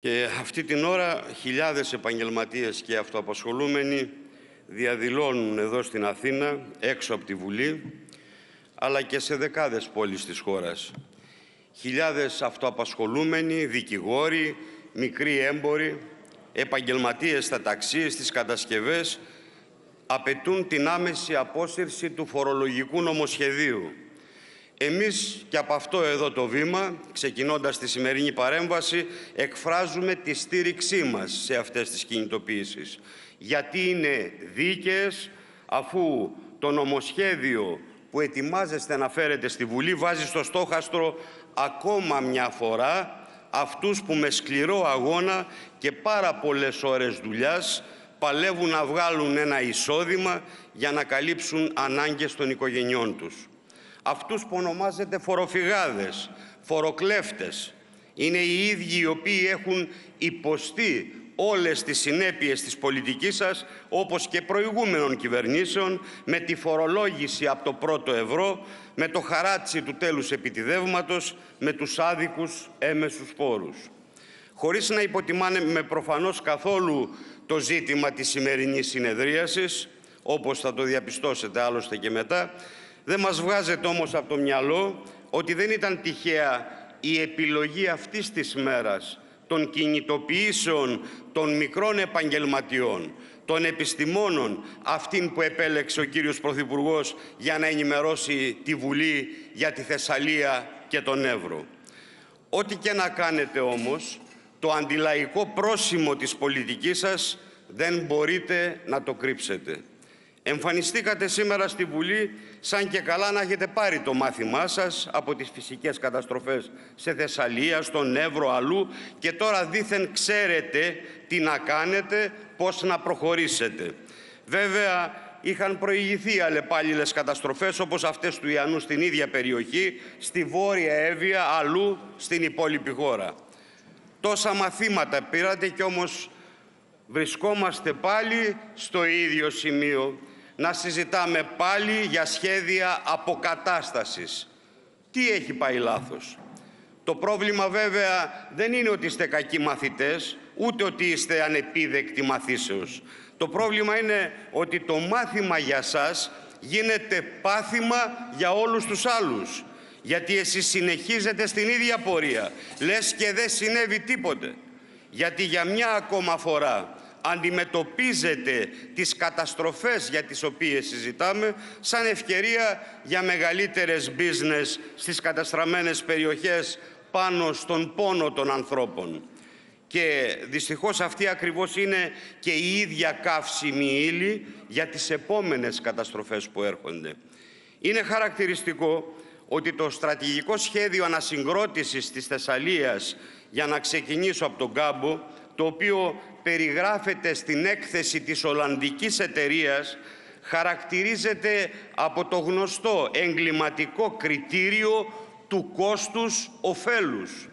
Και αυτή την ώρα χιλιάδες επαγγελματίες και αυτοαπασχολούμενοι διαδηλώνουν εδώ στην Αθήνα, έξω από τη Βουλή, αλλά και σε δεκάδες πόλεις της χώρας. Χιλιάδες αυτοαπασχολούμενοι, δικηγόροι, μικροί έμποροι, επαγγελματίες στα ταξί, στις κατασκευές, απαιτούν την άμεση απόσυρση του φορολογικού νομοσχεδίου εμείς και από αυτό εδώ το βήμα, ξεκινώντας τη σημερινή παρέμβαση, εκφράζουμε τη στήριξή μας σε αυτές τις κινητοποιήσεις. Γιατί είναι δίκαιες, αφού το νομοσχέδιο που ετοιμάζεστε να φέρετε στη Βουλή βάζει στο στόχαστρο ακόμα μια φορά αυτούς που με σκληρό αγώνα και πάρα πολλές ώρες δουλειάς παλεύουν να βγάλουν ένα εισόδημα για να καλύψουν ανάγκες των οικογενειών τους αυτούς που ονομάζετε φοροφυγάδες, φοροκλέφτες. Είναι οι ίδιοι οι οποίοι έχουν υποστεί όλες τις συνέπειες της πολιτικής σας, όπως και προηγούμενων κυβερνήσεων, με τη φορολόγηση από το πρώτο ευρώ, με το χαράτσι του τέλους επιτιδεύματος, με τους άδικους έμεσους φόρους. Χωρίς να υποτιμάνε με προφανώς καθόλου το ζήτημα της σημερινής συνεδρίασης, όπως θα το διαπιστώσετε άλλωστε και μετά, δεν μας βγάζετε όμως από το μυαλό ότι δεν ήταν τυχαία η επιλογή αυτής της μέρας των κινητοποιήσεων των μικρών επαγγελματιών, των επιστημόνων, αυτήν που επέλεξε ο κύριος Πρωθυπουργός για να ενημερώσει τη Βουλή για τη Θεσσαλία και τον Εύρο. Ό,τι και να κάνετε όμως, το αντιλαϊκό πρόσημο της πολιτικής σας δεν μπορείτε να το κρύψετε. Εμφανιστήκατε σήμερα στη Βουλή σαν και καλά να έχετε πάρει το μάθημά σας από τις φυσικές καταστροφές σε Θεσσαλία, στον Εύρο, αλλού και τώρα δήθεν ξέρετε τι να κάνετε, πώς να προχωρήσετε. Βέβαια, είχαν προηγηθεί αλλεπάλληλες καταστροφές όπως αυτές του Ιαννού στην ίδια περιοχή, στη Βόρεια Εύβοια, αλλού στην υπόλοιπη χώρα. Τόσα μαθήματα πήρατε και όμως βρισκόμαστε πάλι στο ίδιο σημείο να συζητάμε πάλι για σχέδια αποκατάστασης. Τι έχει πάει λάθος; Το πρόβλημα βέβαια δεν είναι ότι είστε κακοί μαθητές, ούτε ότι είστε ανεπίδεκτοι μαθήσεως. Το πρόβλημα είναι ότι το μάθημα για σας γίνεται πάθημα για όλους τους άλλους. Γιατί εσείς συνεχίζετε στην ίδια πορεία. Λες και δεν συνέβη τίποτε. Γιατί για μια ακόμα φορά αντιμετωπίζετε τις καταστροφές για τις οποίες συζητάμε σαν ευκαιρία για μεγαλύτερες business στις καταστραμμένες περιοχές πάνω στον πόνο των ανθρώπων. Και δυστυχώς αυτή ακριβώς είναι και η ίδια καύσιμη ύλη για τις επόμενες καταστροφές που έρχονται. Είναι χαρακτηριστικό ότι το στρατηγικό σχέδιο ανασυγκρότησης της Θεσσαλίας για να ξεκινήσω από τον Κάμπο το οποίο περιγράφεται στην έκθεση της Ολλανδικής εταιρείας χαρακτηρίζεται από το γνωστό εγκληματικό κριτήριο του κόστους οφέλους.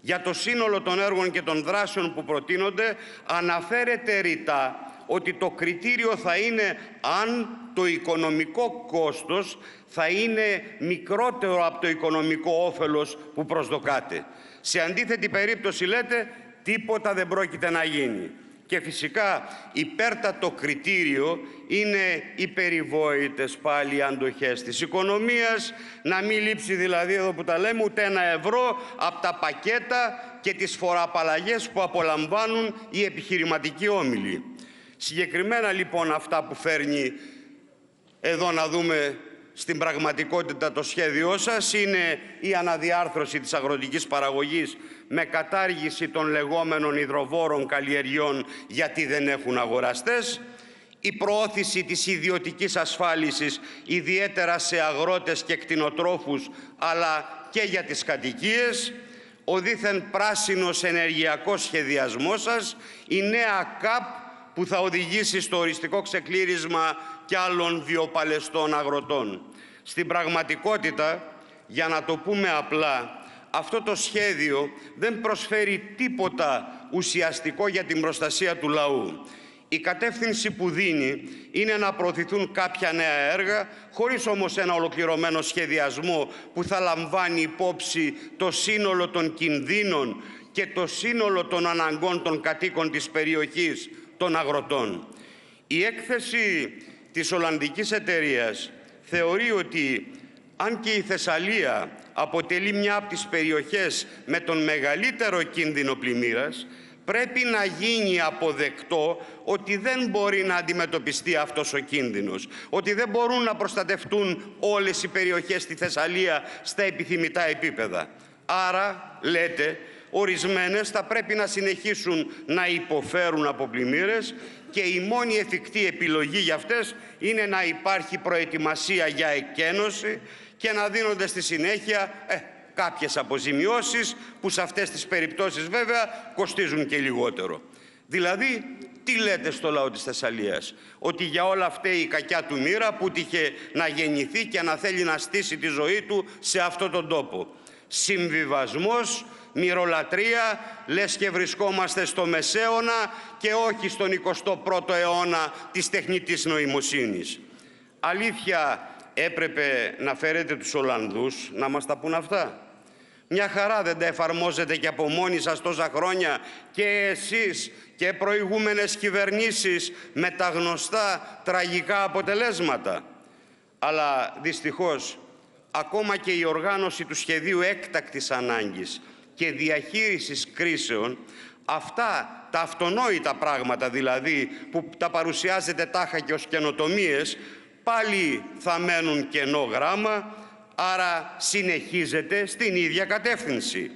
Για το σύνολο των έργων και των δράσεων που προτείνονται αναφέρεται ρητά ότι το κριτήριο θα είναι αν το οικονομικό κόστος θα είναι μικρότερο από το οικονομικό όφελος που προσδοκάται. Σε αντίθετη περίπτωση λέτε τίποτα δεν πρόκειται να γίνει. Και φυσικά υπέρτατο κριτήριο είναι οι περιβόητες πάλι αντοχές της οικονομίας, να μην λείψει δηλαδή εδώ που τα λέμε ούτε ένα ευρώ από τα πακέτα και τις φοραπαλλαγές που απολαμβάνουν οι επιχειρηματικοί όμιλοι. Συγκεκριμένα λοιπόν αυτά που φέρνει εδώ να δούμε στην πραγματικότητα το σχέδιό σας είναι η αναδιάρθρωση της αγροτικής παραγωγής με κατάργηση των λεγόμενων υδροβόρων καλλιεργιών γιατί δεν έχουν αγοραστές, η προώθηση της ιδιωτικής ασφάλισης ιδιαίτερα σε αγρότες και κτηνοτρόφους αλλά και για τις κατοικίες, ο δίθεν πράσινος ενεργειακός σχεδιασμός σας, η νέα ΚΑΠ που θα οδηγήσει στο οριστικό ξεκλήρισμα και άλλων βιοπαλαιστών αγροτών. Στην πραγματικότητα, για να το πούμε απλά, αυτό το σχέδιο δεν προσφέρει τίποτα ουσιαστικό για την προστασία του λαού. Η κατεύθυνση που δίνει είναι να προωθηθούν κάποια νέα έργα, χωρίς όμως ένα ολοκληρωμένο σχεδιασμό που θα λαμβάνει υπόψη το σύνολο των κινδύνων και το σύνολο των αναγκών των κατοίκων της περιοχής των αγροτών. Η έκθεση της Ολλανδικής εταιρείας θεωρεί ότι αν και η Θεσσαλία αποτελεί μια από τις περιοχές με τον μεγαλύτερο κίνδυνο πλημμύρας, πρέπει να γίνει αποδεκτό ότι δεν μπορεί να αντιμετωπιστεί αυτός ο κίνδυνος, ότι δεν μπορούν να προστατευτούν όλες οι περιοχές στη Θεσσαλία στα επιθυμητά επίπεδα. Άρα, λέτε, ορισμένες θα πρέπει να συνεχίσουν να υποφέρουν από πλημμύρες και η μόνη εφικτή επιλογή για αυτές είναι να υπάρχει προετοιμασία για εκένωση και να δίνονται στη συνέχεια ε, κάποιες αποζημιώσεις που σε αυτές τις περιπτώσεις βέβαια κοστίζουν και λιγότερο. Δηλαδή, τι λέτε στο λαό της Θεσσαλίας, ότι για όλα αυτά η κακιά του μοίρα που τύχε να γεννηθεί και να θέλει να στήσει τη ζωή του σε αυτόν τον τόπο. Συμβιβασμός, μυρολατρεία, λες και βρισκόμαστε στο Μεσαίωνα και όχι στον 21ο αιώνα της τεχνητής νοημοσύνης. Αλήθεια έπρεπε να φέρετε τους Ολλανδούς να μας τα πούν αυτά; Μια χαρά δεν τα εφαρμόζετε και από μόνοι σας τόσα χρόνια και εσείς και προηγούμενες κυβερνήσεις με τα γνωστά τραγικά αποτελέσματα. Αλλά δυστυχώς ακόμα και η οργάνωση του σχεδίου έκτακτης ανάγκης και διαχείρισης κρίσεων αυτά τα αυτονόητα πράγματα δηλαδή που τα παρουσιάζετε τάχα και ως καινοτομίες πάλι θα μένουν κενό γράμμα άρα συνεχίζεται στην ίδια κατεύθυνση.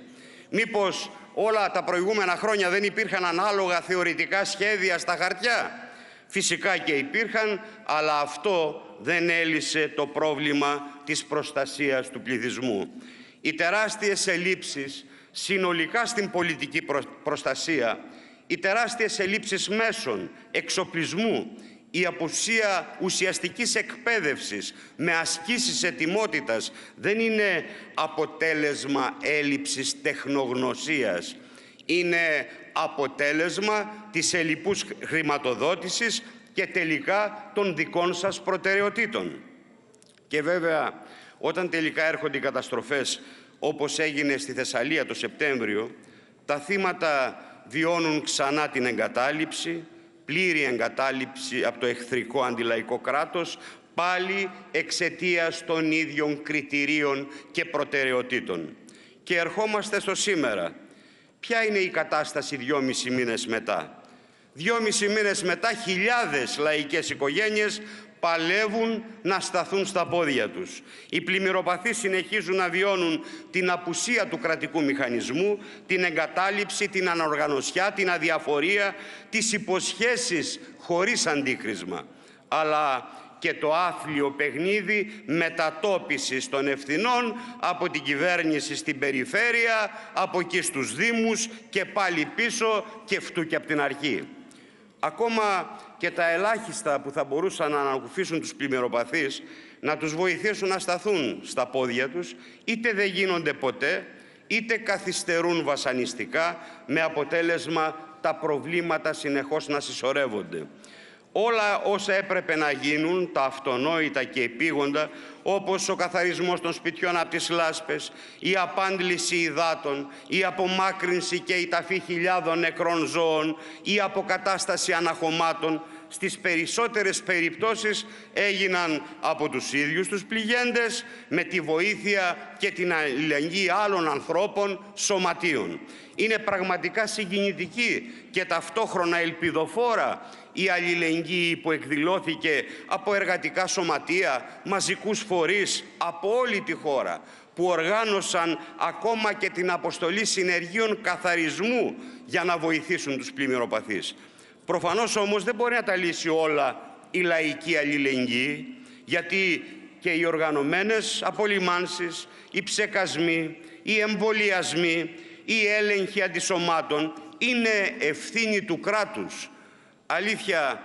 Μήπως όλα τα προηγούμενα χρόνια δεν υπήρχαν ανάλογα θεωρητικά σχέδια στα χαρτιά; Φυσικά και υπήρχαν, αλλά αυτό δεν έλυσε το πρόβλημα της προστασίας του πληθυσμού. Οι τεράστιες ελλείψεις συνολικά στην πολιτική προστασία, οι τεράστιες ελλείψεις μέσων, εξοπλισμού, η απουσία ουσιαστικής εκπαίδευσης με ασκήσεις ετοιμότητας δεν είναι αποτέλεσμα έλλειψης τεχνογνωσίας. Είναι αποτέλεσμα της ελλειπούς χρηματοδότησης και τελικά των δικών σας προτεραιοτήτων. Και βέβαια, όταν τελικά έρχονται οι καταστροφές, όπως έγινε στη Θεσσαλία το Σεπτέμβριο, τα θύματα βιώνουν ξανά την εγκατάλειψη, πλήρη εγκατάλειψη από το εχθρικό αντιλαϊκό κράτος, πάλι εξαιτίας των ίδιων κριτηρίων και προτεραιοτήτων. Και ερχόμαστε στο σήμερα. Ποια είναι η κατάσταση δυόμισι μήνες μετά; Δυόμισι μήνες μετά χιλιάδες λαϊκές οικογένειες παλεύουν να σταθούν στα πόδια τους. Οι πλημμυροπαθείς συνεχίζουν να βιώνουν την απουσία του κρατικού μηχανισμού, την εγκατάλειψη, την ανοργανωσιά, την αδιαφορία, τις υποσχέσεις χωρίς αντίκρισμα. Αλλά και το άθλιο παιχνίδι μετατόπισης των ευθυνών από την κυβέρνηση στην περιφέρεια, από εκεί στους Δήμους και πάλι πίσω και φτού και από την αρχή. Ακόμα και τα ελάχιστα που θα μπορούσαν να ανακουφίσουν τους πλημμυροπαθείς, να τους βοηθήσουν να σταθούν στα πόδια τους, είτε δεν γίνονται ποτέ, είτε καθυστερούν βασανιστικά, με αποτέλεσμα τα προβλήματα συνεχώς να συσσωρεύονται όλα όσα έπρεπε να γίνουν, τα αυτονόητα και επίγοντα, όπως ο καθαρισμός των σπιτιών από τις λάσπες, η απάντληση υδάτων, η απομάκρυνση και η ταφή χιλιάδων νεκρών ζώων, η αποκατάσταση αναχωμάτων, στις περισσότερες περιπτώσεις έγιναν από τους ίδιους τους πληγέντες με τη βοήθεια και την αλληλεγγύη άλλων ανθρώπων σωματείων. Είναι πραγματικά συγκινητική και ταυτόχρονα ελπιδοφόρα η αλληλεγγύη που εκδηλώθηκε από εργατικά σωματεία, μαζικούς φορείς από όλη τη χώρα που οργάνωσαν ακόμα και την αποστολή συνεργείων καθαρισμού για να βοηθήσουν τους πλημμυροπαθείς. Προφανώς όμως δεν μπορεί να τα λύσει όλα η λαϊκή αλληλεγγύη, γιατί και οι οργανωμένες απολυμάνσεις, οι ψεκασμοί, οι εμβολιασμοί, οι έλεγχοι αντισωμάτων είναι ευθύνη του κράτους. Αλήθεια,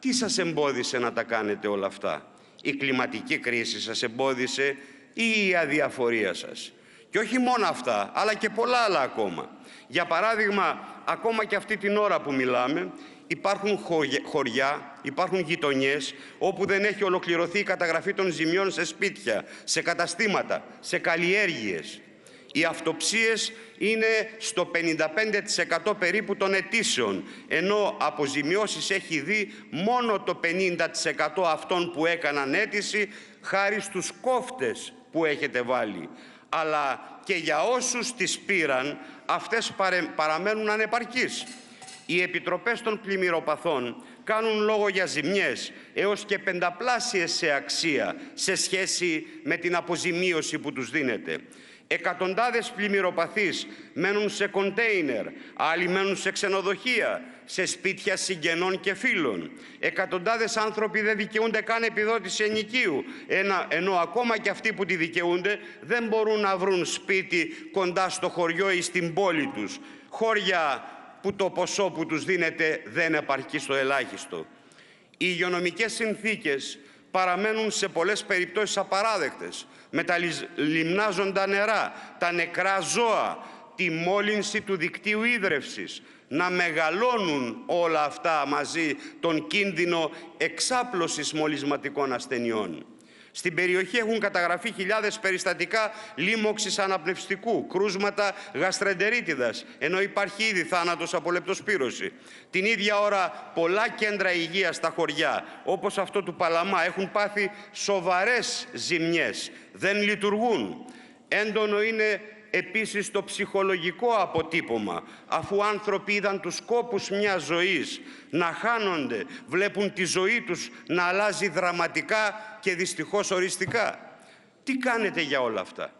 τι σας εμπόδισε να τα κάνετε όλα αυτά; Η κλιματική κρίση σας εμπόδισε ή η αδιαφορία σας; Και όχι μόνο αυτά, αλλά και πολλά άλλα ακόμα. Για παράδειγμα, ακόμα και αυτή την ώρα που μιλάμε, υπάρχουν χωριά, υπάρχουν γειτονιές όπου δεν έχει ολοκληρωθεί η καταγραφή των ζημιών σε σπίτια, σε καταστήματα, σε καλλιέργειες. Οι αυτοψίες είναι στο 55% περίπου των αιτήσεων, ενώ αποζημιώσεις έχει δει μόνο το 50% αυτών που έκαναν αίτηση χάρη στους κόφτες που έχετε βάλει. Αλλά και για όσους τις πήραν, αυτές παραμένουν ανεπαρκείς. Οι επιτροπές των πλημμυροπαθών κάνουν λόγο για ζημιές έως και πενταπλάσιες σε αξία σε σχέση με την αποζημίωση που τους δίνεται. Εκατοντάδες πλημμυροπαθείς μένουν σε κοντέινερ, άλλοι μένουν σε ξενοδοχεία, σε σπίτια συγγενών και φίλων. Εκατοντάδες άνθρωποι δεν δικαιούνται καν επιδότηση ενοικίου, ενώ ακόμα και αυτοί που τη δικαιούνται δεν μπορούν να βρουν σπίτι κοντά στο χωριό ή στην πόλη τους. Χώρια που το ποσό που τους δίνεται δεν επαρκεί στο ελάχιστο. Οι υγειονομικές συνθήκες παραμένουν σε πολλές περιπτώσεις απαράδεκτες, με τα λιμνάζοντα νερά, τα νεκρά ζώα, τη μόλυνση του δικτύου ίδρευσης, να μεγαλώνουν όλα αυτά μαζί τον κίνδυνο εξάπλωσης μολυσματικών ασθενειών. Στην περιοχή έχουν καταγραφεί χιλιάδες περιστατικά λίμωξης αναπνευστικού, κρούσματα γαστρεντερίτιδας, ενώ υπάρχει ήδη θάνατος από λεπτοσπύρωση. Την ίδια ώρα πολλά κέντρα υγείας στα χωριά, όπως αυτό του Παλαμά, έχουν πάθει σοβαρές ζημιές, δεν λειτουργούν. Έντονο είναι επίσης το ψυχολογικό αποτύπωμα, αφού άνθρωποι είδαν τους κόπους μιας ζωής να χάνονται, βλέπουν τη ζωή τους να αλλάζει δραματικά και δυστυχώς οριστικά. Τι κάνετε για όλα αυτά;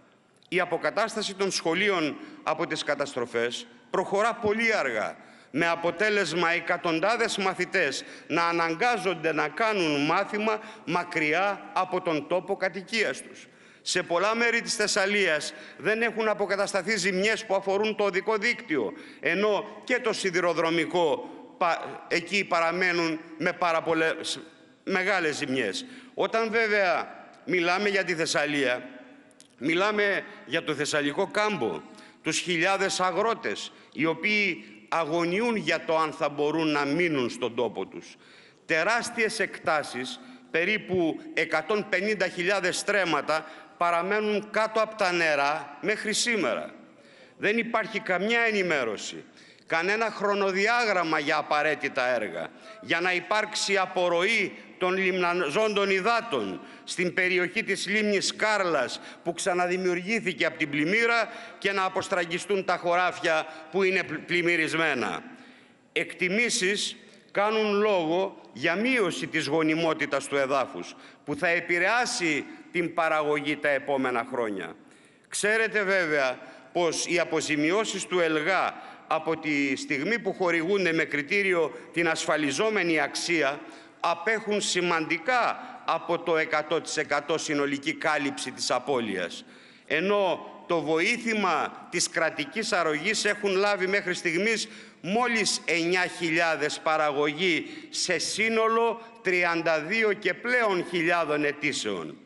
Η αποκατάσταση των σχολείων από τις καταστροφές προχωρά πολύ αργά, με αποτέλεσμα εκατοντάδες μαθητές να αναγκάζονται να κάνουν μάθημα μακριά από τον τόπο κατοικίας τους σε πολλά μέρη της Θεσσαλίας δεν έχουν αποκατασταθεί ζημιές που αφορούν το οδικό δίκτυο, ενώ και το σιδηροδρομικό εκεί παραμένουν με πάρα πολλές μεγάλες ζημιές. Όταν βέβαια μιλάμε για τη Θεσσαλία, μιλάμε για το Θεσσαλικό κάμπο, τους χιλιάδες αγρότες, οι οποίοι αγωνιούν για το αν θα μπορούν να μείνουν στον τόπο τους. Τεράστιες εκτάσεις, περίπου 150.000 στρέμματα, παραμένουν κάτω από τα νερά μέχρι σήμερα. Δεν υπάρχει καμιά ενημέρωση, κανένα χρονοδιάγραμμα για απαραίτητα έργα, για να υπάρξει απορροή των λιμναζόντων υδάτων στην περιοχή της λίμνης Κάρλας που ξαναδημιουργήθηκε από την πλημμύρα και να αποστραγγιστούν τα χωράφια που είναι πλημμυρισμένα. Εκτιμήσεις κάνουν λόγο για μείωση της γονιμότητας του εδάφους που θα επηρεάσει την παραγωγή τα επόμενα χρόνια. Ξέρετε βέβαια πως οι αποζημιώσεις του ΕΛΓΑ από τη στιγμή που χορηγούνται με κριτήριο την ασφαλιζόμενη αξία απέχουν σημαντικά από το 100% συνολική κάλυψη της απώλειας. Ενώ το βοήθημα της κρατικής αρρωγής έχουν λάβει μέχρι στιγμής μόλις 9.000 παραγωγή σε σύνολο 32 και πλέον χιλιάδων αιτήσεων.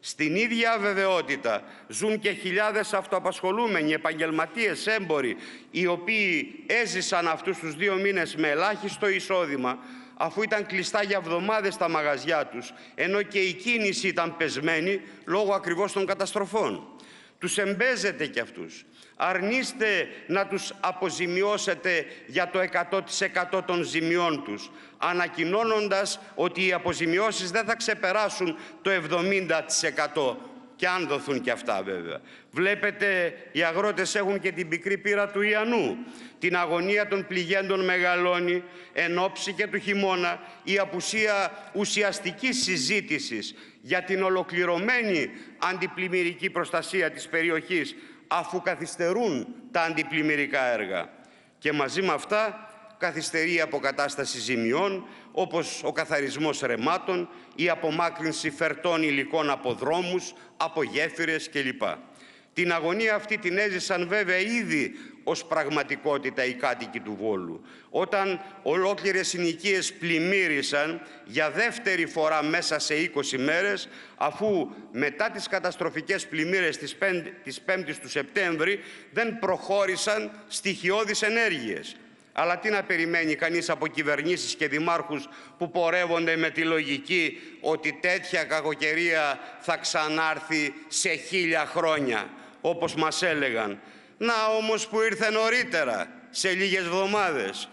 Στην ίδια βεβαιότητα ζουν και χιλιάδες αυτοαπασχολούμενοι, επαγγελματίες, έμποροι, οι οποίοι έζησαν αυτούς τους δύο μήνες με ελάχιστο εισόδημα, αφού ήταν κλειστά για εβδομάδες τα μαγαζιά τους, ενώ και η κίνηση ήταν πεσμένη λόγω ακριβώς των καταστροφών. Τους εμπέζετε κι αυτούς. Αρνείστε να τους αποζημιώσετε για το 100% των ζημιών τους, ανακοινώνοντας ότι οι αποζημιώσεις δεν θα ξεπεράσουν το 70% και αν δοθούν και αυτά βέβαια. Βλέπετε οι αγρότες έχουν και την πικρή πείρα του Ιαννού. Την αγωνία των πληγέντων μεγαλώνει εν ώψη και του χειμώνα η απουσία ουσιαστικής συζήτησης για την ολοκληρωμένη αντιπλημμυρική προστασία της περιοχής αφού καθυστερούν τα αντιπλημμυρικά έργα. Και μαζί με αυτά καθυστερεί η αποκατάσταση ζημιών όπως ο καθαρισμός ρεμάτων, η απομάκρυνση φερτών υλικών από δρόμους, από γέφυρες κλπ. Την αγωνία αυτή την έζησαν βέβαια ήδη ως πραγματικότητα οι κάτοικοι του Βόλου. Όταν ολόκληρες συνοικίες πλημμύρισαν για δεύτερη φορά μέσα σε 20 μέρες, αφού μετά τις καταστροφικές πλημμύρες της 5ης του Σεπτέμβρη δεν προχώρησαν στοιχειώδεις ενέργειες. Αλλά τι να περιμένει κανείς από κυβερνήσεις και δημάρχους που πορεύονται με τη λογική ότι τέτοια κακοκαιρία θα ξανάρθει σε χίλια χρόνια. όπως μας έλεγαν. Να όμως που ήρθε νωρίτερα, σε λίγες εβδομάδες.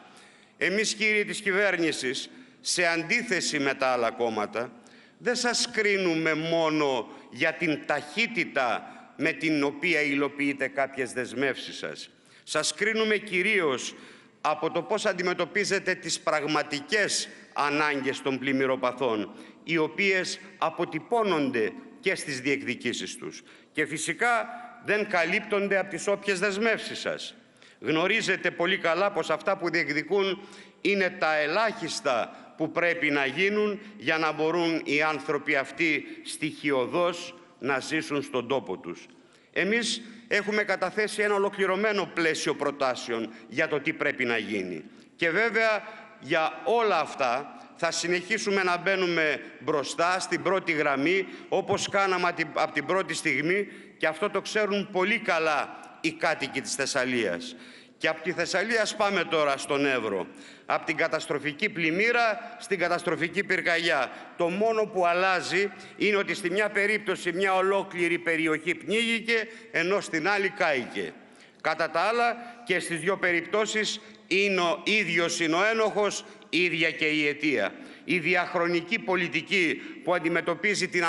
Εμείς κύριοι της κυβέρνησης, σε αντίθεση με τα άλλα κόμματα, δεν σας κρίνουμε μόνο για την ταχύτητα με την οποία υλοποιείτε κάποιες δεσμεύσεις σας. Σας κρίνουμε κυρίως από το πώς αντιμετωπίζετε τις πραγματικές ανάγκες των πλημμυροπαθών, οι οποίες αποτυπώνονται και στις διεκδικήσεις τους. Και φυσικά δεν καλύπτονται από τις όποιες δεσμεύσεις σας. Γνωρίζετε πολύ καλά πως αυτά που διεκδικούν είναι τα ελάχιστα που πρέπει να γίνουν για να μπορούν οι άνθρωποι αυτοί στοιχειοδός να ζήσουν στον τόπο τους. Εμείς έχουμε καταθέσει ένα ολοκληρωμένο πλαίσιο προτάσεων για το τι πρέπει να γίνει. Και βέβαια για όλα αυτά θα συνεχίσουμε να μπαίνουμε μπροστά στην πρώτη γραμμή όπως κάναμε από την πρώτη στιγμή και αυτό το ξέρουν πολύ καλά οι κάτοικοι της Θεσσαλίας. Και από τη Θεσσαλία πάμε τώρα στον Εύρο. Από την καταστροφική πλημμύρα στην καταστροφική πυρκαγιά. Το μόνο που αλλάζει είναι ότι στη μια περίπτωση μια ολόκληρη περιοχή πνίγηκε, ενώ στην άλλη κάηκε. Κατά τα άλλα και στις δύο περιπτώσεις είναι ο ίδιος είναι ο ένοχος, ίδια και η αιτία. Η διαχρονική πολιτική που αντιμετωπίζει την,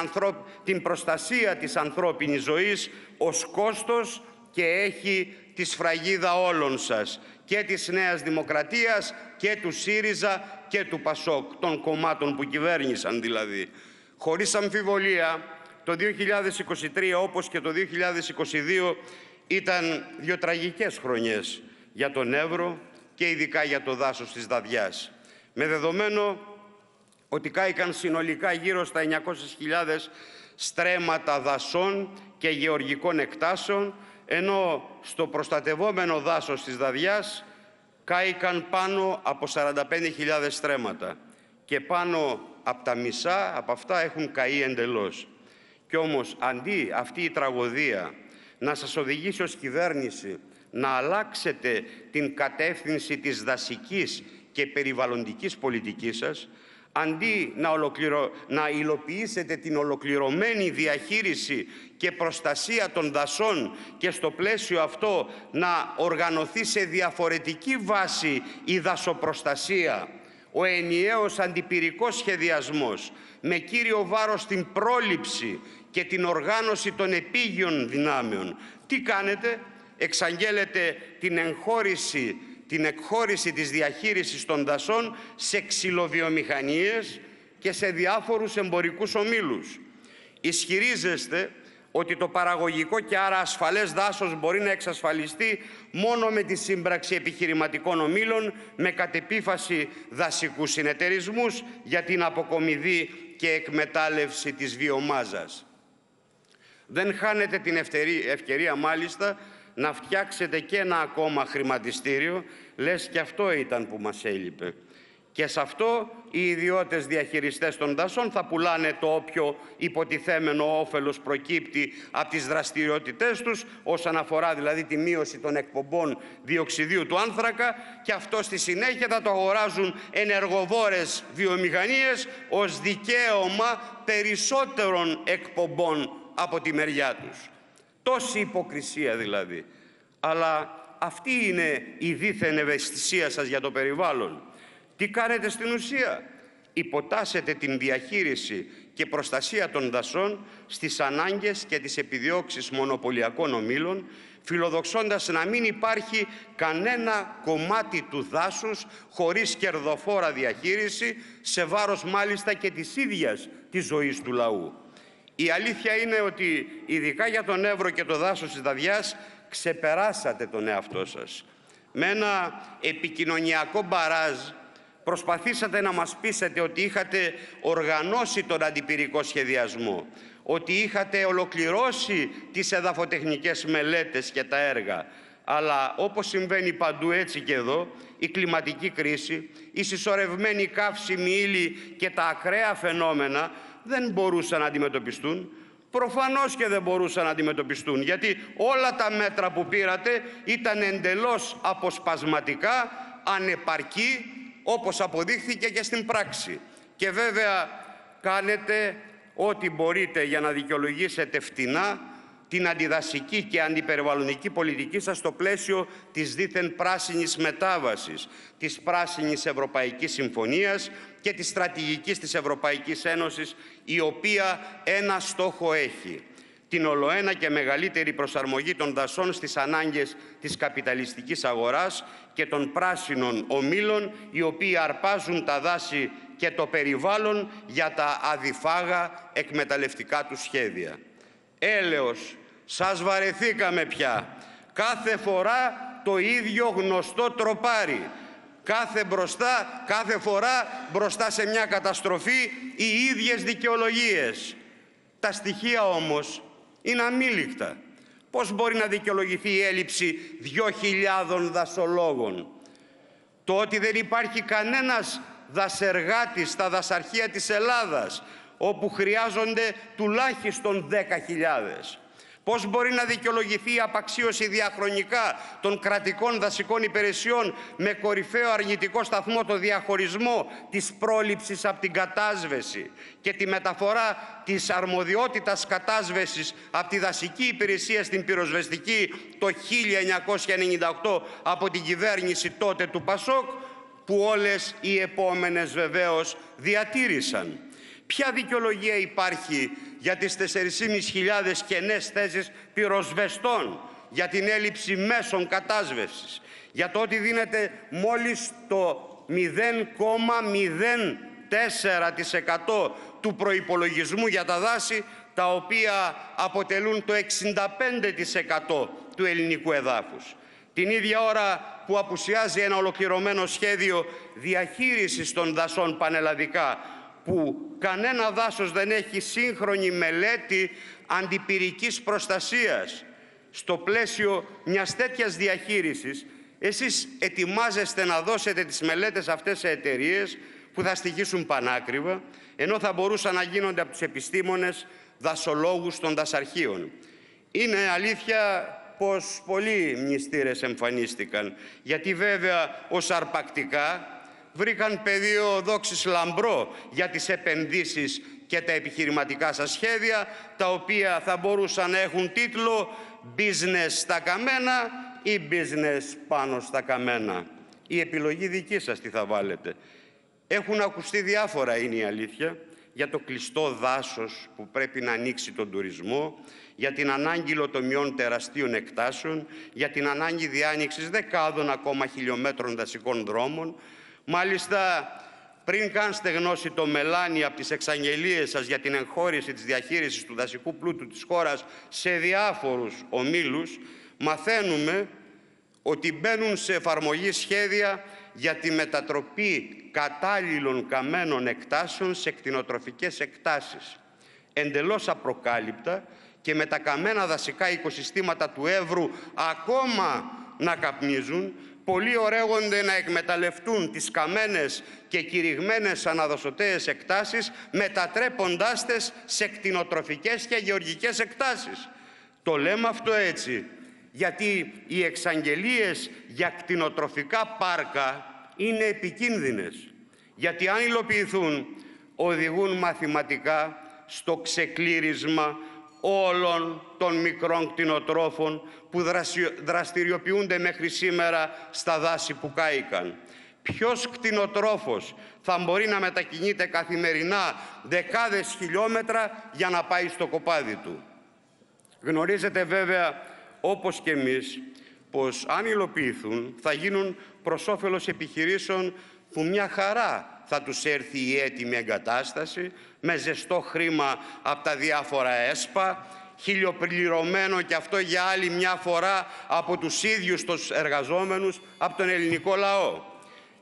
την προστασία της ανθρώπινης ζωής ως κόστος και έχει τη σφραγίδα όλων σας και της Νέας Δημοκρατίας και του ΣΥΡΙΖΑ και του ΠΑΣΟΚ, των κομμάτων που κυβέρνησαν δηλαδή. Χωρίς αμφιβολία, το 2023 όπως και το 2022 ήταν δύο τραγικές χρονιές για τον Εύρο και ειδικά για το δάσος της Δαδιάς. Με δεδομένο ότι κάηκαν συνολικά γύρω στα 900.000 στρέμματα δασών και γεωργικών εκτάσεων ενώ στο προστατευόμενο δάσος της Δαδιάς κάηκαν πάνω από 45.000 στρέμματα και πάνω από τα μισά από αυτά έχουν καεί εντελώς. Κι όμως αντί αυτή η τραγωδία να σας οδηγήσει ως κυβέρνηση να αλλάξετε την κατεύθυνση της δασικής και περιβαλλοντικής πολιτικής σας, αντί να, ολοκληρω... να υλοποιήσετε την ολοκληρωμένη διαχείριση και προστασία των δασών και στο πλαίσιο αυτό να οργανωθεί σε διαφορετική βάση η δασοπροστασία, ο ενιαίος αντιπυρικός σχεδιασμός με κύριο βάρος την πρόληψη και την οργάνωση των επίγειων δυνάμεων. Τι κάνετε, εξαγγέλλετε την εγχώρηση την εκχώρηση της διαχείρισης των δασών σε ξυλοβιομηχανίες και σε διάφορους εμπορικούς ομίλους. Ισχυρίζεστε ότι το παραγωγικό και άρα ασφαλές δάσος μπορεί να εξασφαλιστεί μόνο με τη σύμπραξη επιχειρηματικών ομίλων με κατεπίφαση δασικούς συνεταιρισμούς για την αποκομιδή και εκμετάλλευση της βιομάζας. Δεν χάνετε την ευκαιρία μάλιστα να φτιάξετε και ένα ακόμα χρηματιστήριο, λες και αυτό ήταν που μας έλειπε. Και σε αυτό οι ιδιώτες διαχειριστές των δασών θα πουλάνε το όποιο υποτιθέμενο όφελος προκύπτει από τις δραστηριότητές τους, όσον αφορά δηλαδή τη μείωση των εκπομπών διοξιδίου του άνθρακα και αυτό στη συνέχεια θα το αγοράζουν ενεργοβόρες βιομηχανίες ως δικαίωμα περισσότερων εκπομπών από τη μεριά τους. Τόση υποκρισία δηλαδή. Αλλά αυτή είναι η δίθεν ευαισθησία σας για το περιβάλλον. Τι κάνετε στην ουσία; Υποτάσσετε την διαχείριση και προστασία των δασών στις ανάγκες και τις επιδιώξεις μονοπωλιακών ομήλων, φιλοδοξώντας να μην υπάρχει κανένα κομμάτι του δάσους χωρίς κερδοφόρα διαχείριση, σε βάρος μάλιστα και της ίδιας της ζωής του λαού. Η αλήθεια είναι ότι ειδικά για τον Εύρο και το δάσος της Δαδιάς ξεπεράσατε τον εαυτό σας. Με ένα επικοινωνιακό μπαράζ προσπαθήσατε να μας πείσετε ότι είχατε οργανώσει τον αντιπυρικό σχεδιασμό, ότι είχατε ολοκληρώσει τις εδαφοτεχνικές μελέτες και τα έργα. Αλλά όπως συμβαίνει παντού έτσι και εδώ, η κλιματική κρίση, η συσσωρευμένη καύσιμη ύλη και τα ακραία φαινόμενα δεν μπορούσαν να αντιμετωπιστούν. Προφανώς και δεν μπορούσαν να αντιμετωπιστούν, γιατί όλα τα μέτρα που πήρατε ήταν εντελώς αποσπασματικά, ανεπαρκή, όπως αποδείχθηκε και στην πράξη. Και βέβαια κάνετε ό,τι μπορείτε για να δικαιολογήσετε φτηνά την αντιδασική και αντιπεριβαλλοντική πολιτική σας στο πλαίσιο της δίθεν πράσινης μετάβασης, της πράσινης Ευρωπαϊκής Συμφωνίας και της στρατηγικής της Ευρωπαϊκής Ένωσης, η οποία ένα στόχο έχει την ολοένα και μεγαλύτερη προσαρμογή των δασών στις ανάγκες της καπιταλιστικής αγοράς και των πράσινων ομίλων, οι οποίοι αρπάζουν τα δάση και το περιβάλλον για τα αδιφάγα εκμεταλλευτικά τους σχέδια. Έλεος, σας βαρεθήκαμε πια. Κάθε φορά το ίδιο γνωστό τροπάρι. Κάθε μπροστά, κάθε φορά μπροστά σε μια καταστροφή οι ίδιες δικαιολογίες. Τα στοιχεία όμως είναι αμήλικτα. Πώς μπορεί να δικαιολογηθεί η έλλειψη 2.000 δασολόγων; Το ότι δεν υπάρχει κανένας δασεργάτης στα δασαρχεία της Ελλάδας, όπου χρειάζονται τουλάχιστον 10.000. Πώς μπορεί να δικαιολογηθεί η απαξίωση διαχρονικά των κρατικών δασικών υπηρεσιών με κορυφαίο αρνητικό σταθμό το διαχωρισμό της πρόληψης από την κατάσβεση και τη μεταφορά της αρμοδιότητας κατάσβεσης από τη δασική υπηρεσία στην πυροσβεστική το 1998 από την κυβέρνηση τότε του Πασόκ που όλες οι επόμενες βεβαίως διατήρησαν. Ποια δικαιολογία υπάρχει για τις 4.500 κενές θέσεις πυροσβεστών, για την έλλειψη μέσων κατάσβεσης, για το ότι δίνεται μόλις το 0,04% του προϋπολογισμού για τα δάση, τα οποία αποτελούν το 65% του ελληνικού εδάφους. Την ίδια ώρα που απουσιάζει ένα ολοκληρωμένο σχέδιο διαχείρισης των δασών πανελλαδικά, που κανένα δάσος δεν έχει σύγχρονη μελέτη αντιπυρικής προστασίας. Στο πλαίσιο μιας τέτοιας διαχείρισης, εσείς ετοιμάζεστε να δώσετε τις μελέτες αυτές σε εταιρείες που θα στοιχήσουν πανάκριβα, ενώ θα μπορούσαν να γίνονται από τους επιστήμονες δασολόγους των δασαρχείων. Είναι αλήθεια πως πολλοί μνηστήρες εμφανίστηκαν, γιατί βέβαια ως αρπακτικά βρήκαν πεδίο δόξης λαμπρό για τις επενδύσεις και τα επιχειρηματικά σας σχέδια, τα οποία θα μπορούσαν να έχουν τίτλο «Business στα καμένα» ή «Business πάνω στα καμένα». Η επιλογή δική σας τι θα βάλετε. Έχουν ακουστεί διάφορα, είναι η αλήθεια, για το κλειστό δάσος που πρέπει να ανοίξει τον τουρισμό, για την ανάγκη λοτομιών τεραστίων εκτάσεων, για την ανάγκη διάνοιξης δεκάδων ακόμα χιλιόμετρων δασικών δρόμων, Μάλιστα, πριν καν στεγνώσει το μελάνι από τις εξαγγελίες σας για την εγχώρηση της διαχείρισης του δασικού πλούτου της χώρας σε διάφορους ομίλους, μαθαίνουμε ότι μπαίνουν σε εφαρμογή σχέδια για τη μετατροπή κατάλληλων καμένων εκτάσεων σε κτηνοτροφικές εκτάσεις. Εντελώς απροκάλυπτα και με τα καμένα δασικά οικοσυστήματα του Εύρου ακόμα να καπνίζουν, πολλοί ωραίγονται να εκμεταλλευτούν τις καμένες και κηρυγμένες αναδοσωτέες εκτάσεις μετατρέποντάς τες σε κτηνοτροφικές και γεωργικές εκτάσεις. Το λέμε αυτό έτσι γιατί οι εξαγγελίες για κτηνοτροφικά πάρκα είναι επικίνδυνες γιατί αν υλοποιηθούν οδηγούν μαθηματικά στο ξεκλήρισμα όλων των μικρών κτηνοτρόφων που δραστηριοποιούνται μέχρι σήμερα στα δάση που κάηκαν. Ποιος κτηνοτρόφος θα μπορεί να μετακινείται καθημερινά δεκάδες χιλιόμετρα για να πάει στο κοπάδι του; Γνωρίζετε βέβαια, όπως και εμείς, πως αν υλοποιηθούν θα γίνουν προς όφελος επιχειρήσεων που μια χαρά θα τους έρθει η έτοιμη εγκατάσταση με ζεστό χρήμα από τα διάφορα ΕΣΠΑ, χιλιοπληρωμένο και αυτό για άλλη μια φορά από τους ίδιους τους εργαζόμενους, από τον ελληνικό λαό.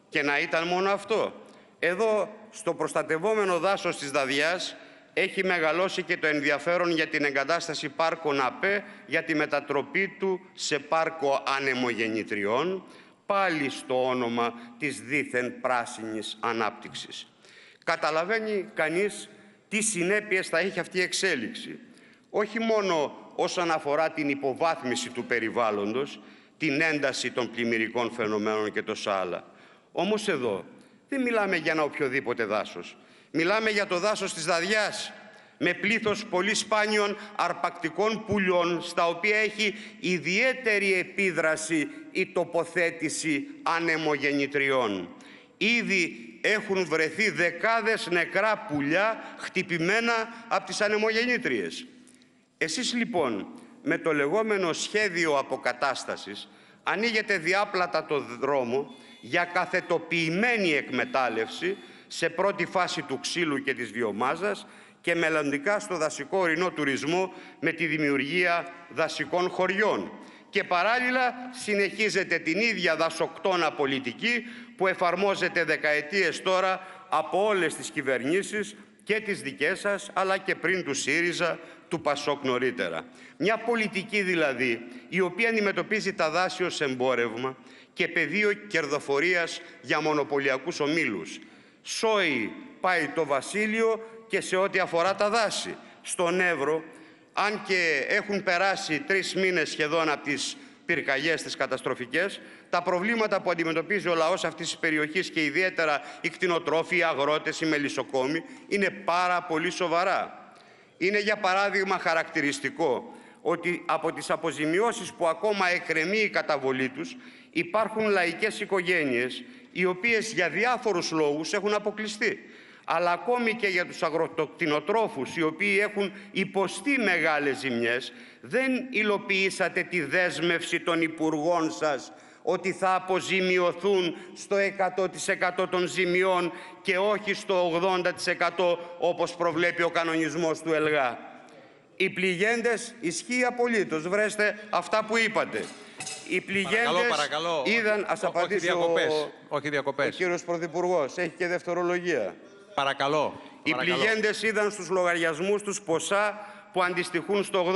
Και να ήταν μόνο αυτό. Εδώ στο προστατευόμενο δάσος της Δαδιάς έχει μεγαλώσει και το ενδιαφέρον για την εγκατάσταση πάρκων ΑΠΕ για τη μετατροπή του σε πάρκο ανεμογεννητριών, πάλι στο όνομα της δίθεν πράσινης ανάπτυξης. Καταλαβαίνει κανείς τι συνέπειες θα έχει αυτή η εξέλιξη. Όχι μόνο όσον αφορά την υποβάθμιση του περιβάλλοντος, την ένταση των πλημμυρικών φαινομένων και τόσα άλλα. Όμως εδώ δεν μιλάμε για ένα οποιοδήποτε δάσος. Μιλάμε για το δάσος της Δαδιάς, με πλήθος πολύ σπάνιων αρπακτικών πουλιών, στα οποία έχει ιδιαίτερη επίδραση η τοποθέτηση ανεμογεννητριών. Ήδη έχουν βρεθεί δεκάδες νεκρά πουλιά χτυπημένα από τις ανεμογεννήτριες. Εσείς λοιπόν με το λεγόμενο σχέδιο αποκατάστασης ανοίγετε διάπλατα το δρόμο για καθετοποιημένη εκμετάλλευση σε πρώτη φάση του ξύλου και της βιομάζας και μελλοντικά στο δασικό ορεινό τουρισμό με τη δημιουργία δασικών χωριών. Και παράλληλα συνεχίζεται την ίδια δασοκτόνα πολιτική που εφαρμόζεται δεκαετίες τώρα από όλες τις κυβερνήσεις και τις δικές σας, αλλά και πριν του ΣΥΡΙΖΑ, του ΠΑΣΟΚ νωρίτερα. Μια πολιτική δηλαδή, η οποία αντιμετωπίζει τα δάση ως εμπόρευμα και πεδίο κερδοφορίας για μονοπωλιακούς ομίλους. Σόι πάει το βασίλειο και σε ό,τι αφορά τα δάση. Στον Εύρο, αν και έχουν περάσει τρεις μήνες σχεδόν από τις πυρκαγιές τις καταστροφικές, τα προβλήματα που αντιμετωπίζει ο λαός αυτής της περιοχής και ιδιαίτερα οι κτηνοτρόφοι, οι αγρότες, οι μελισσοκόμοι είναι πάρα πολύ σοβαρά. Είναι για παράδειγμα χαρακτηριστικό ότι από τις αποζημιώσεις που ακόμα εκρεμεί η καταβολή τους υπάρχουν λαϊκές οικογένειες οι οποίες για διάφορους λόγους έχουν αποκλειστεί αλλά ακόμη και για τους αγροτοκτηνοτρόφους οι οποίοι έχουν υποστεί μεγάλες ζημιές δεν υλοποιήσατε τη δέσμευση των υπουργών σας ότι θα αποζημιωθούν στο 100% των ζημιών και όχι στο 80% όπως προβλέπει ο κανονισμός του ΕΛΓΑ. Οι πληγέντες ισχύει απολύτως. Βρέστε αυτά που είπατε. Οι πληγέντες παρακαλώ, είδαν... Ας απαντήσει όχι διακοπές. ο, όχι διακοπές. ο κύριος Πρωθυπουργός. Έχει και δευτερολογία. Παρακαλώ. Οι παρακαλώ. πληγέντες είδαν στους λογαριασμούς τους ποσά που αντιστοιχούν στο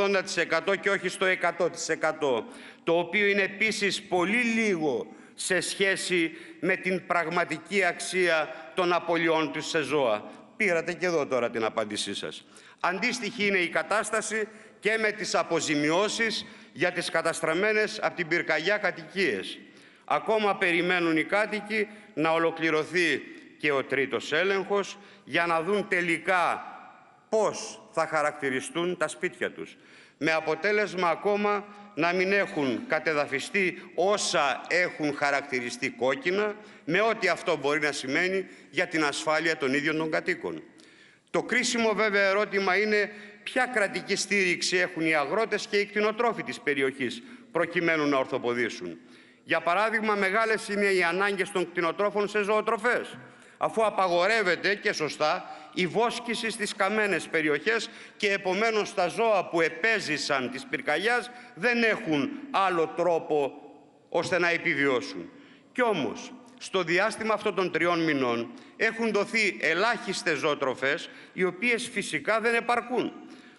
80% και όχι στο 100%, το οποίο είναι επίσης πολύ λίγο σε σχέση με την πραγματική αξία των απολειών τους σε ζώα. Πήρατε και εδώ τώρα την απάντησή σας. Αντίστοιχη είναι η κατάσταση και με τις αποζημιώσεις για τις καταστραμμένες από την πυρκαγιά κατοικίες. Ακόμα περιμένουν οι κάτοικοι να ολοκληρωθεί και ο τρίτος έλεγχος για να δουν τελικά πώς θα χαρακτηριστούν τα σπίτια τους. Με αποτέλεσμα ακόμα να μην έχουν κατεδαφιστεί όσα έχουν χαρακτηριστεί κόκκινα, με ό,τι αυτό μπορεί να σημαίνει για την ασφάλεια των ίδιων των κατοίκων. Το κρίσιμο βέβαια ερώτημα είναι ποια κρατική στήριξη έχουν οι αγρότες και οι κτηνοτρόφοι της περιοχής προκειμένου να ορθοποδήσουν. Για παράδειγμα, μεγάλες είναι οι ανάγκες των κτηνοτρόφων σε ζωοτροφές αφού απαγορεύεται και σωστά η βόσκηση στις καμένες περιοχές και επομένως τα ζώα που επέζησαν της πυρκαγιάς δεν έχουν άλλο τρόπο ώστε να επιβιώσουν. Κι όμως, στο διάστημα αυτών των τριών μηνών έχουν δοθεί ελάχιστες ζωοτροφές, οι οποίες φυσικά δεν επαρκούν.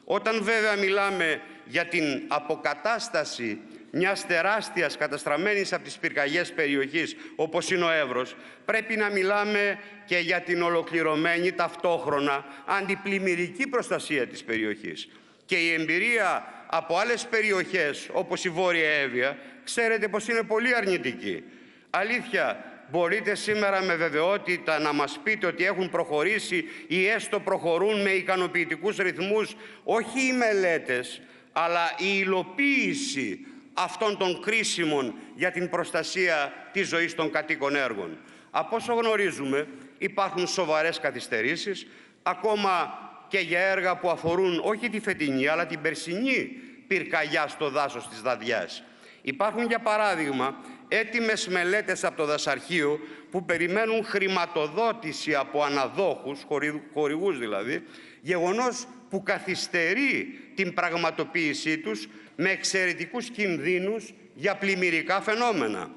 Όταν βέβαια μιλάμε για την αποκατάσταση μιας τεράστιας καταστραμμένης από τις πυρκαγιές περιοχής όπως είναι ο Εύρος, πρέπει να μιλάμε και για την ολοκληρωμένη ταυτόχρονα αντιπλημμυρική προστασία της περιοχής. Και η εμπειρία από άλλες περιοχές όπως η Βόρεια Εύβοια ξέρετε πως είναι πολύ αρνητική. Αλήθεια, μπορείτε σήμερα με βεβαιότητα να μας πείτε ότι έχουν προχωρήσει ή έστω προχωρούν με ικανοποιητικούς ρυθμούς όχι οι μελέτες αλλά η υλοποίηση αυτών των κρίσιμων για την προστασία της ζωής των κατοίκων έργων. Από όσο γνωρίζουμε υπάρχουν σοβαρές καθυστερήσεις ακόμα και για έργα που αφορούν όχι τη φετινή αλλά την περσινή πυρκαγιά στο δάσος της Δαδιάς. Υπάρχουν για παράδειγμα έτοιμες μελέτες από το δασαρχείο που περιμένουν χρηματοδότηση από αναδόχους, χορηγούς δηλαδή, γεγονός που καθυστερεί την πραγματοποίησή τους με εξαιρετικούς κινδύνους για πλημμυρικά φαινόμενα.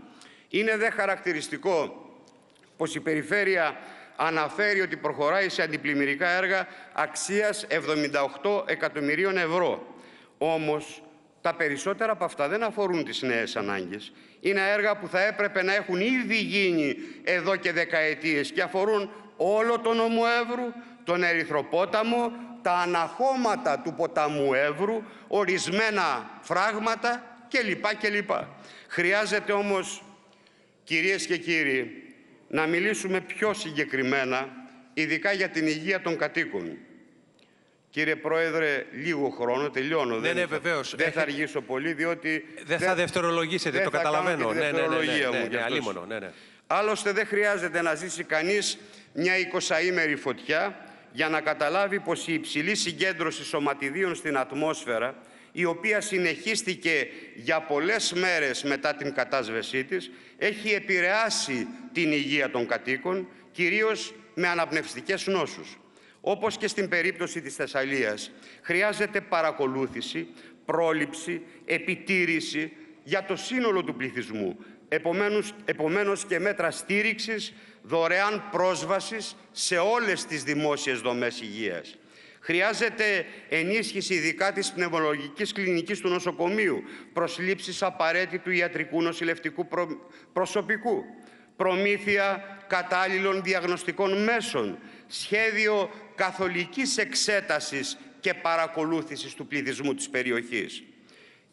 Είναι δε χαρακτηριστικό πως η περιφέρεια αναφέρει ότι προχωράει σε αντιπλημμυρικά έργα αξίας 78 εκατομμυρίων ευρώ. Όμως τα περισσότερα από αυτά δεν αφορούν τις νέες ανάγκες. Είναι έργα που θα έπρεπε να έχουν ήδη γίνει εδώ και δεκαετίες και αφορούν όλο τον νομό Εύρου, τον Ερυθροπόταμο, τα αναχώματα του ποταμού Εύρου, ορισμένα φράγματα κλπ. κλπ. Χρειάζεται όμως, κυρίες και κύριοι, να μιλήσουμε πιο συγκεκριμένα, ειδικά για την υγεία των κατοίκων Κύριε Πρόεδρε, λίγο χρόνο, τελειώνω. Ναι, δεν ναι, θα- βεβαίως. Δεν θα Έχει- αργήσω πολύ, διότι... Δεν θα δευτερολογήσετε, δεν το θα κάνω καταλαβαίνω. και τη Ναι, ναι, ναι, ναι, δευτερολογία ναι, μου ναι, κι αυτός. αλίμονο, ναι, ναι. Άλλωστε δεν χρειάζεται να ζήσει κανείς μια 20ήμερη φωτιά για να καταλάβει πως η υψηλή συγκέντρωση σωματιδίων στην ατμόσφαιρα η οποία συνεχίστηκε για πολλές μέρες μετά την κατάσβεσή της, έχει επηρεάσει την υγεία των κατοίκων, κυρίως με αναπνευστικές νόσους. Όπως και στην περίπτωση της Θεσσαλίας, χρειάζεται παρακολούθηση, πρόληψη, επιτήρηση για το σύνολο του πληθυσμού, επομένως, επομένως και μέτρα στήριξης, δωρεάν πρόσβασης σε όλες τις δημόσιες δομές υγείας. Χρειάζεται ενίσχυση ειδικά της πνευμολογικής κλινικής του νοσοκομείου, προσλήψεις απαραίτητου ιατρικού νοσηλευτικού προ- προσωπικού, προμήθεια κατάλληλων διαγνωστικών μέσων, σχέδιο καθολικής εξέτασης και παρακολούθησης του πληθυσμού της περιοχής.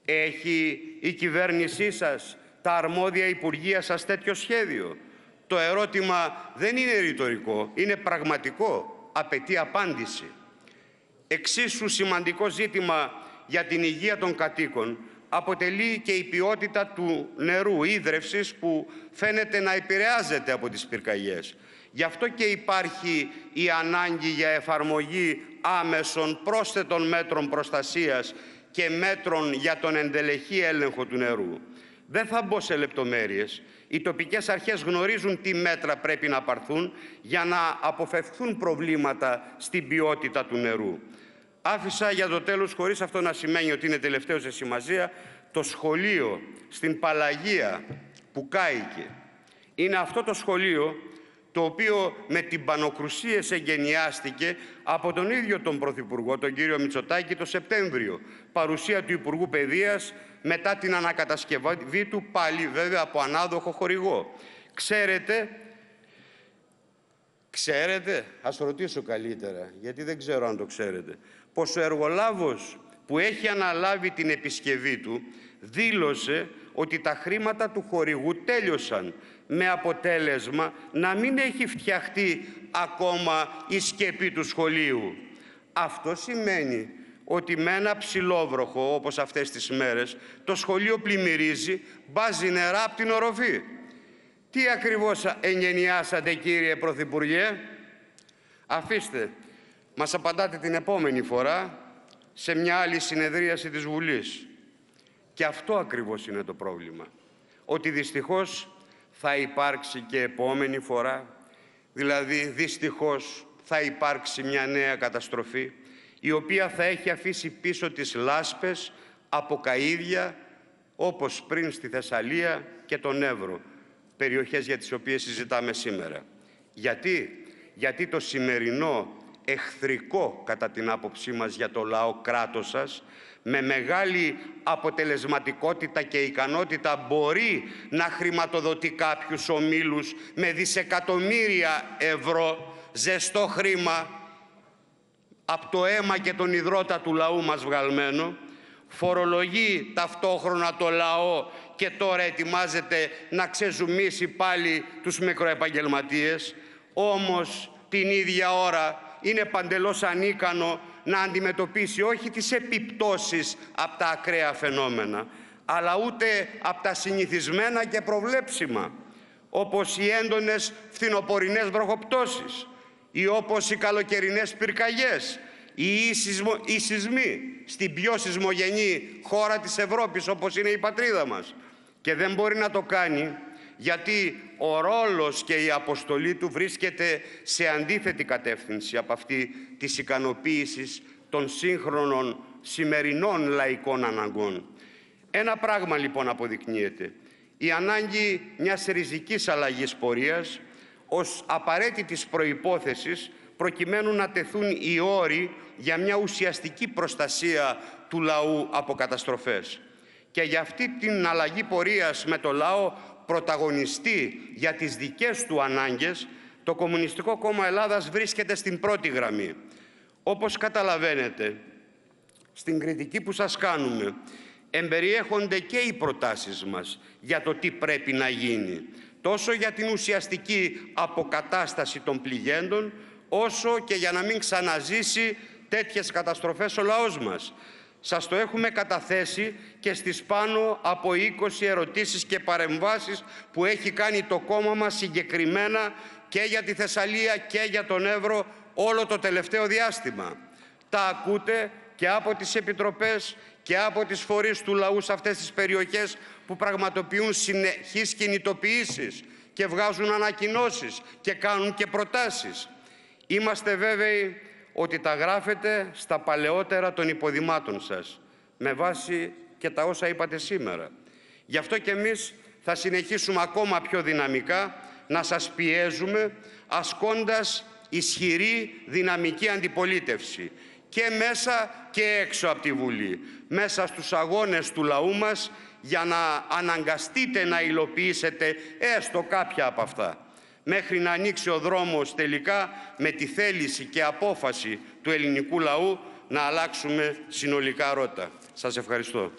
Έχει η κυβέρνησή σας, τα αρμόδια υπουργεία σας τέτοιο σχέδιο. Το ερώτημα δεν είναι ρητορικό, είναι πραγματικό, απαιτεί απάντηση. Εξίσου σημαντικό ζήτημα για την υγεία των κατοίκων αποτελεί και η ποιότητα του νερού ίδρευσης που φαίνεται να επηρεάζεται από τις πυρκαγιές. Γι' αυτό και υπάρχει η ανάγκη για εφαρμογή άμεσων πρόσθετων μέτρων προστασίας και μέτρων για τον εντελεχή έλεγχο του νερού. Δεν θα μπω σε λεπτομέρειες. Οι τοπικές αρχές γνωρίζουν τι μέτρα πρέπει να πάρθουν για να αποφευχθούν προβλήματα στην ποιότητα του νερού. Άφησα για το τέλος, χωρίς αυτό να σημαίνει ότι είναι τελευταίο σε σημασία, το σχολείο στην Παλαγία που κάηκε. Είναι αυτό το σχολείο το οποίο με την πανοκρουσίες εγκαινιάστηκε από τον ίδιο τον Πρωθυπουργό, τον κύριο Μητσοτάκη, το Σεπτέμβριο. Παρουσία του Υπουργού Παιδείας μετά την ανακατασκευή του πάλι βέβαια από ανάδοχο χορηγό. Ξέρετε, ξέρετε, ας ρωτήσω καλύτερα, γιατί δεν ξέρω αν το ξέρετε, πως ο εργολάβος που έχει αναλάβει την επισκευή του δήλωσε ότι τα χρήματα του χορηγού τέλειωσαν με αποτέλεσμα να μην έχει φτιαχτεί ακόμα η σκεπή του σχολείου. Αυτό σημαίνει ότι με ένα ψηλόβροχο όπως αυτές τις μέρες το σχολείο πλημμυρίζει, μπάζει νερά από την οροφή. Τι ακριβώς εγγενιάσατε κύριε Πρωθυπουργέ; Αφήστε, μας απαντάτε την επόμενη φορά σε μια άλλη συνεδρίαση της Βουλής. Και αυτό ακριβώς είναι το πρόβλημα. Ότι δυστυχώς θα υπάρξει και επόμενη φορά, δηλαδή δυστυχώς θα υπάρξει μια νέα καταστροφή, η οποία θα έχει αφήσει πίσω τις λάσπες από καΐδια, όπως πριν στη Θεσσαλία και τον Εύρο, περιοχές για τις οποίες συζητάμε σήμερα. Γιατί, γιατί το σημερινό εχθρικό κατά την άποψή μας για το λαό κράτος σας με μεγάλη αποτελεσματικότητα και ικανότητα μπορεί να χρηματοδοτεί κάποιους ομίλους με δισεκατομμύρια ευρώ ζεστό χρήμα από το αίμα και τον υδρότα του λαού μας βγαλμένο φορολογεί ταυτόχρονα το λαό και τώρα ετοιμάζεται να ξεζουμίσει πάλι τους μικροεπαγγελματίες. Όμως την ίδια ώρα είναι παντελώς ανίκανο να αντιμετωπίσει όχι τις επιπτώσεις από τα ακραία φαινόμενα, αλλά ούτε από τα συνηθισμένα και προβλέψιμα, όπως οι έντονες φθινοπορεινές βροχοπτώσεις ή όπως οι καλοκαιρινές πυρκαγιές ή οι, σεισμο, οι σεισμοί στην πιο σεισμογενή χώρα της Ευρώπης όπως είναι η πατρίδα μας. Και δεν μπορεί να το κάνει γιατί ο ρόλος και η αποστολή του βρίσκεται σε αντίθετη κατεύθυνση από αυτή της ικανοποίησης των σύγχρονων σημερινών λαϊκών αναγκών. Ένα πράγμα λοιπόν αποδεικνύεται. Η ανάγκη μιας ριζικής αλλαγής πορείας ως απαραίτητης προϋπόθεσης προκειμένου να τεθούν οι όροι για μια ουσιαστική προστασία του λαού από καταστροφές. Και για αυτή την αλλαγή πορείας με το λαό πρωταγωνιστή για τις δικές του ανάγκες, το Κομμουνιστικό Κόμμα Ελλάδας βρίσκεται στην πρώτη γραμμή. Όπως καταλαβαίνετε, στην κριτική που σας κάνουμε, εμπεριέχονται και οι προτάσεις μας για το τι πρέπει να γίνει, τόσο για την ουσιαστική αποκατάσταση των πληγέντων, όσο και για να μην ξαναζήσει τέτοιες καταστροφές ο λαός μας. Σας το έχουμε καταθέσει και στις πάνω από 20 ερωτήσεις και παρεμβάσεις που έχει κάνει το κόμμα μας συγκεκριμένα και για τη Θεσσαλία και για τον Εύρο όλο το τελευταίο διάστημα. Τα ακούτε και από τις επιτροπές και από τις φορείς του λαού σε αυτές τις περιοχές που πραγματοποιούν συνεχείς κινητοποιήσεις και βγάζουν ανακοινώσεις και κάνουν και προτάσεις. Είμαστε βέβαιοι ότι τα γράφετε στα παλαιότερα των υποδημάτων σας, με βάση και τα όσα είπατε σήμερα. Γι' αυτό και εμείς θα συνεχίσουμε ακόμα πιο δυναμικά να σας πιέζουμε, ασκώντας ισχυρή δυναμική αντιπολίτευση και μέσα και έξω από τη Βουλή, μέσα στους αγώνες του λαού μας για να αναγκαστείτε να υλοποιήσετε έστω κάποια από αυτά μέχρι να ανοίξει ο δρόμος τελικά με τη θέληση και απόφαση του ελληνικού λαού να αλλάξουμε συνολικά ρότα. Σας ευχαριστώ.